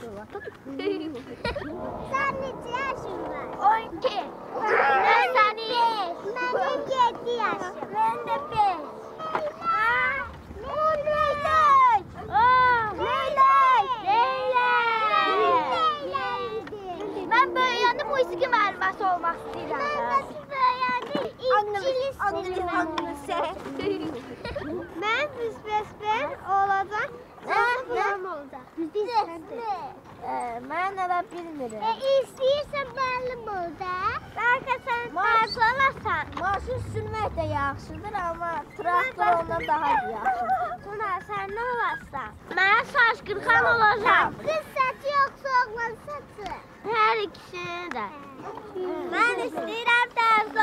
Sen neçə yaşın var? 12. Ben seni. Mənim 7 yaşım. Ben de 5. Aa, bu Leylek. Aa, Leylek. Leylek. Ben böyle yanında musiki müəlliməsi olmaq istəyirəm. İngiliz Mən büsbesber olacaq. Mən olacaq. Ee, mən elə bilmirəm. E, istəyirsən müəllim ol da. Bəlkə sən dərs alasan. Maşın sürmək də yaxşıdır, amma traktor ondan daha yaxşıdır. Tuna sən nə olarsan? Mən saç qırxan olacağam. Qız saçı yoxsa oğlan saçı? Hər ikisini də. Mən istəyirəm dərs